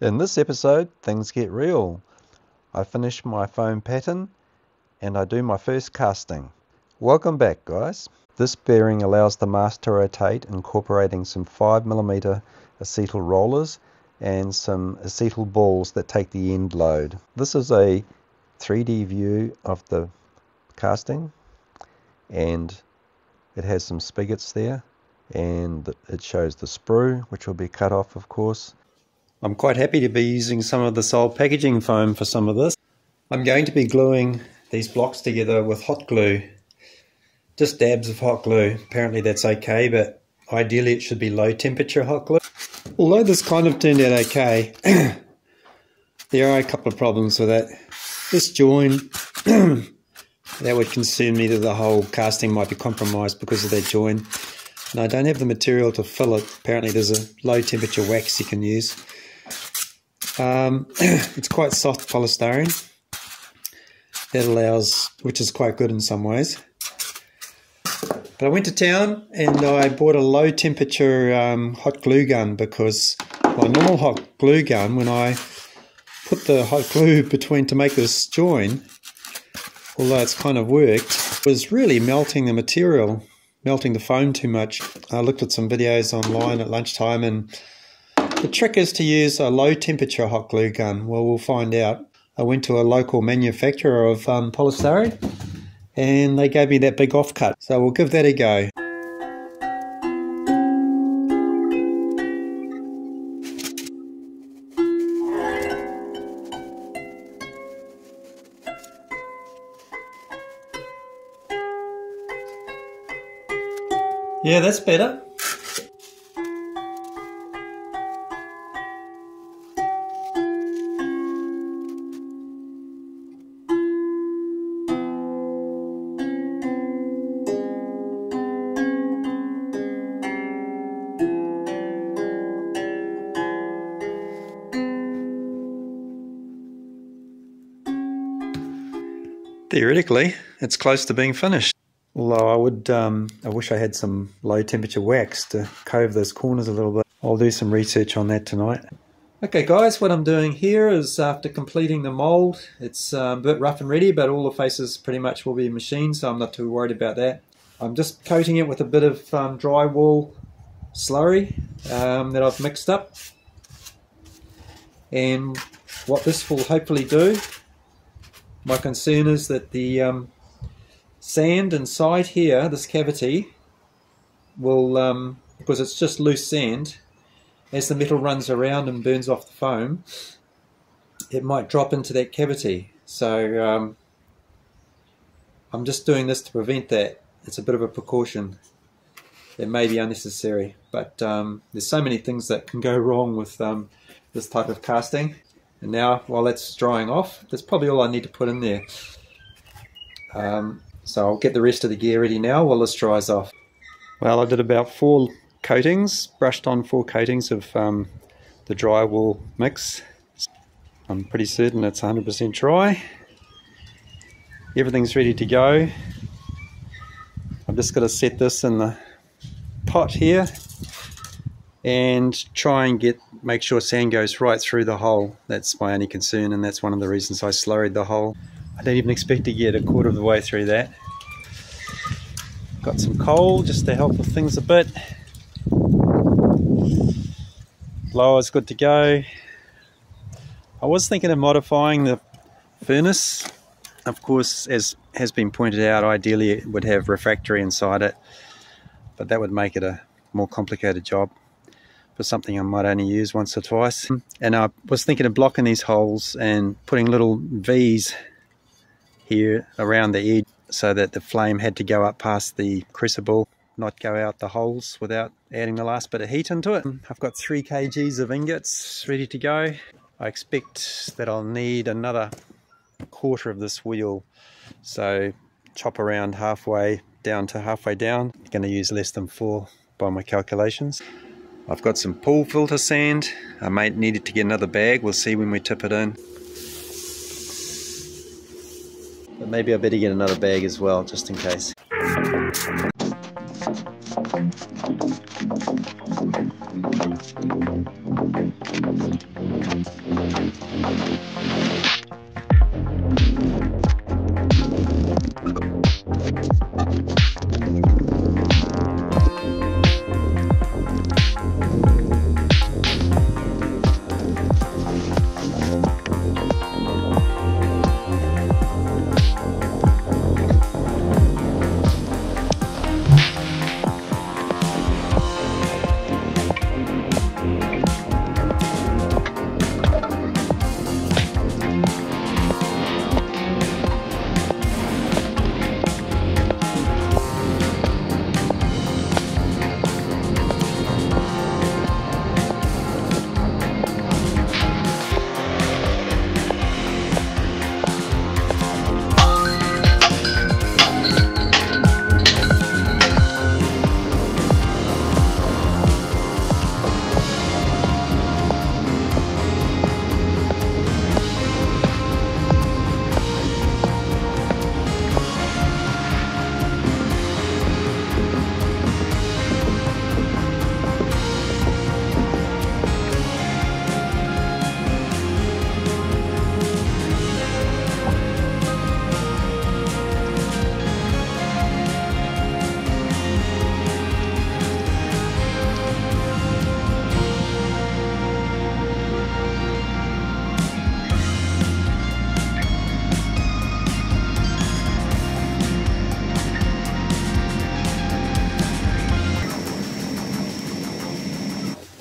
In this episode, things get real. I finish my foam pattern and I do my first casting. Welcome back guys. This bearing allows the mast to rotate incorporating some 5mm acetal rollers and some acetal balls that take the end load. This is a 3D view of the casting and it has some spigots there and it shows the sprue which will be cut off of course. I'm quite happy to be using some of the old packaging foam for some of this. I'm going to be gluing these blocks together with hot glue. Just dabs of hot glue. Apparently that's okay but ideally it should be low temperature hot glue. Although this kind of turned out okay, there are a couple of problems with it. This join that would concern me that the whole casting might be compromised because of that join. And I don't have the material to fill it. Apparently there's a low temperature wax you can use. Um, it's quite soft polystyrene. That allows, which is quite good in some ways. But I went to town and I bought a low temperature um, hot glue gun because my normal hot glue gun, when I put the hot glue between to make this join, although it's kind of worked, was really melting the material, melting the foam too much. I looked at some videos online at lunchtime and the trick is to use a low temperature hot glue gun. Well, we'll find out. I went to a local manufacturer of um, polystyrene and they gave me that big offcut. So we'll give that a go. Yeah, that's better. Theoretically, it's close to being finished. Although I would, um, I wish I had some low temperature wax to cove those corners a little bit. I'll do some research on that tonight. Okay guys, what I'm doing here is after completing the mould, it's um, a bit rough and ready, but all the faces pretty much will be machined, so I'm not too worried about that. I'm just coating it with a bit of um, drywall slurry um, that I've mixed up. And what this will hopefully do, my concern is that the um, sand inside here, this cavity, will, um, because it's just loose sand, as the metal runs around and burns off the foam, it might drop into that cavity. So um, I'm just doing this to prevent that. It's a bit of a precaution. It may be unnecessary, but um, there's so many things that can go wrong with um, this type of casting. And now, while that's drying off, that's probably all I need to put in there. Um, so I'll get the rest of the gear ready now while this dries off. Well, I did about four coatings, brushed on four coatings of um, the drywall mix. I'm pretty certain it's 100% dry. Everything's ready to go. I've just got to set this in the pot here and try and get make sure sand goes right through the hole. That's my only concern and that's one of the reasons I slurried the hole. I don't even expect to get a quarter of the way through that. Got some coal just to help with things a bit. Blower's good to go. I was thinking of modifying the furnace. Of course, as has been pointed out, ideally it would have refractory inside it, but that would make it a more complicated job for something I might only use once or twice. And I was thinking of blocking these holes and putting little V's here around the edge so that the flame had to go up past the crucible, not go out the holes without adding the last bit of heat into it. I've got three kgs of ingots ready to go. I expect that I'll need another quarter of this wheel. So chop around halfway down to halfway down. I'm going to use less than four by my calculations. I've got some pool filter sand. I might need it to get another bag. We'll see when we tip it in. But maybe I better get another bag as well, just in case.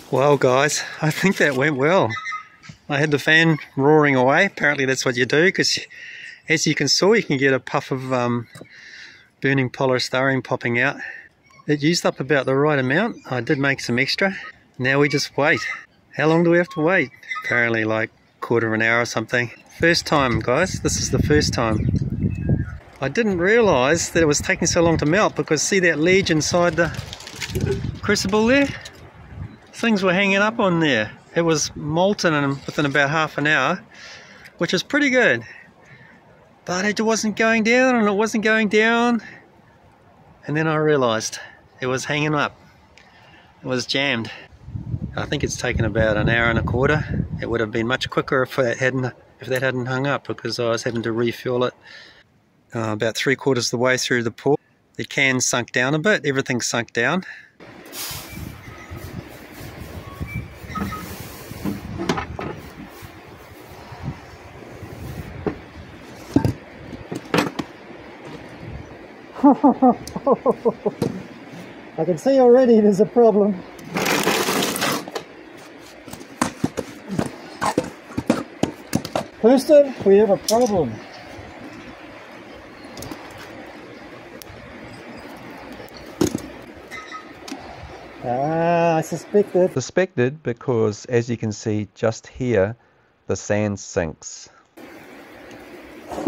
Well guys, I think that went well. I had the fan roaring away. Apparently that's what you do because as you can saw you can get a puff of um, burning polystyrene popping out. It used up about the right amount. I did make some extra. Now we just wait. How long do we have to wait? Apparently like quarter of an hour or something. First time guys, this is the first time. I didn't realise that it was taking so long to melt because see that ledge inside the crucible there? Things were hanging up on there. It was molten within about half an hour, which is pretty good. But it wasn't going down and it wasn't going down. And then I realized it was hanging up. It was jammed. I think it's taken about an hour and a quarter. It would have been much quicker if it hadn't if that hadn't hung up because I was having to refuel it uh, about three quarters of the way through the port. The can sunk down a bit, everything sunk down. I can see already there's a problem. Houston, we have a problem. Ah, I suspected. Suspected because, as you can see just here, the sand sinks.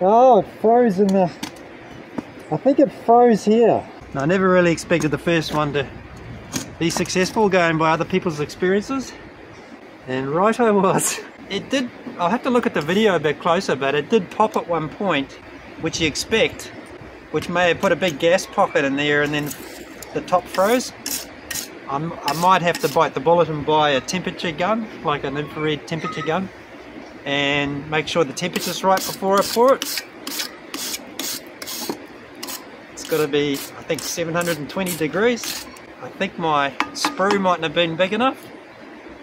oh, it froze in the I think it froze here. I never really expected the first one to be successful going by other people's experiences. And right I was. It did, I'll have to look at the video a bit closer, but it did pop at one point, which you expect, which may have put a big gas pocket in there and then the top froze. I'm, i might have to bite the bullet and buy a temperature gun, like an infrared temperature gun, and make sure the temperature's right before I pour it got to be, I think, 720 degrees. I think my sprue mightn't have been big enough.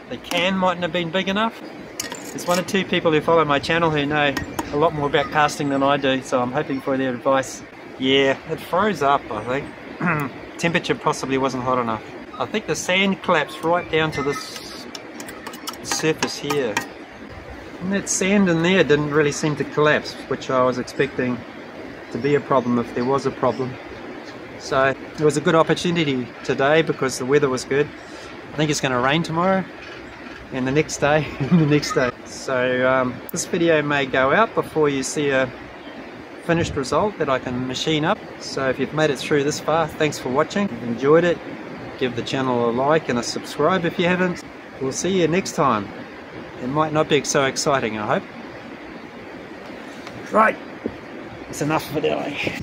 The can mightn't have been big enough. There's one or two people who follow my channel who know a lot more about casting than I do, so I'm hoping for their advice. Yeah, it froze up, I think. Temperature possibly wasn't hot enough. I think the sand collapsed right down to this surface here. And that sand in there didn't really seem to collapse, which I was expecting to be a problem if there was a problem. So it was a good opportunity today because the weather was good. I think it's going to rain tomorrow and the next day and the next day. So um, this video may go out before you see a finished result that I can machine up. So if you've made it through this far, thanks for watching. enjoyed it, give the channel a like and a subscribe if you haven't. We'll see you next time. It might not be so exciting, I hope. Right. It's enough for today.